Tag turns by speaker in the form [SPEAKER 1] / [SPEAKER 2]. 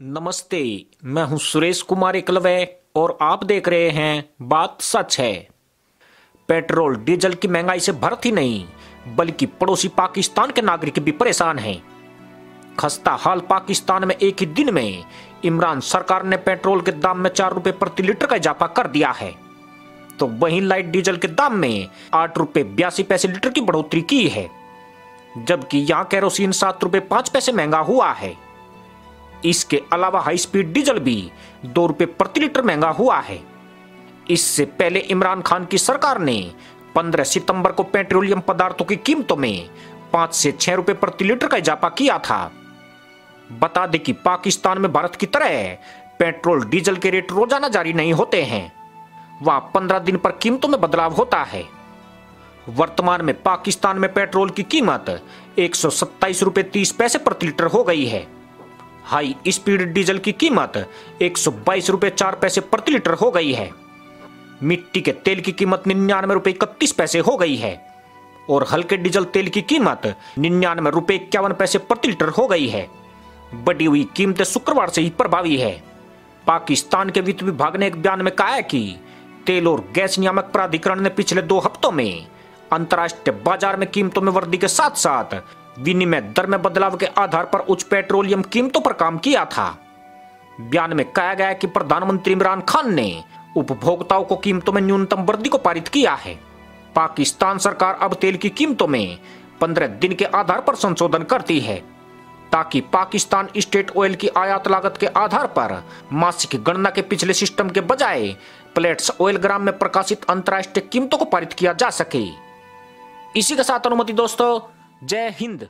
[SPEAKER 1] नमस्ते, मैं हूँ सुरेश कुमार एकलवे और आप देख रहे हैं बात सच है। पेट्रोल, डीजल की महँगाई से भारत ही नहीं, बल्कि पड़ोसी पाकिस्तान के नागरिक भी परेशान हैं। खस्ता हाल पाकिस्तान में एक ही दिन में इमरान सरकार ने पेट्रोल के दाम में चार रुपए प्रति लीटर का इजाफा कर दिया है। तो वहीं लाइट डीजल के दाम में आठ रुपए बयासी पैसे लीटर की बढ़ोतरी की है, जबकि यहाँ कैरोसिन सात रुपए पाँच पैसे महँगा हुआ है। इसके अलावा हाई स्पीड डीजल भी दो रुपए प्रति लीटर महँगा हुआ है। इससे पहले इमरान खान की सरकार ने 15 सितंबर को पेट्रोलियम पदार्थों की कीमतों में पाँच से छह रुपए प्रति लीटर का इजाफा किया था। बता दें कि पाकिस्तान में भारत की तरह पेट्रोल, डीजल के रेट रोज़ाना जारी नहीं होते हैं। वहाँ पंद्रह दिन पर कीमतों में बदलाव होता है। वर्तमान में पाकिस्तान में पेट्रोल की कीमत एक सौ सत्ताईस रुपए तीस पैसे प्रति लीटर हो गई है। हाई स्पीड डीजल की कीमत एक सौ बाईस रुपए चार पैसे प्रति लीटर हो गई है। मिट्टी के तेल की कीमत निन्यानवे रुपए इकतीस पैसे हो गई है और हल्के डीजल तेल की कीमत निन्यानवे रुपए इक्यावन पैसे प्रति लीटर हो गई है। बढ़ी हुई कीमतें शुक्रवार से ही प्रभावी है। पाकिस्तान के वित्त विभाग ने एक बयान में कहा है कि तेल और गैस नियामक प्राधिकरण ने पिछले दो हफ्तों में अंतर्राष्ट्रीय बाज़ार में कीमतों में वृद्धि के साथ साथ विनिमय दर में बदलाव के आधार पर उच्च पेट्रोलियम कीमतों पर काम किया था। बयान में कहा गया कि प्रधानमंत्री इमरान खान ने उपभोक्ताओं को कीमतों में न्यूनतम वृद्धि को पारित किया है। पाकिस्तान सरकार अब तेल की कीमतों में पंद्रह दिन के आधार पर संशोधन करती है, ताकि पाकिस्तान स्टेट ऑयल की आयात लागत के आधार पर मासिक गणना के पिछले सिस्टम के बजाय प्लेट्स ऑयल ग्राम में प्रकाशित अंतर्राष्ट्रीय कीमतों को पारित किया जा सके। इसी के साथ अनुमति दोस्तों जय हिंद।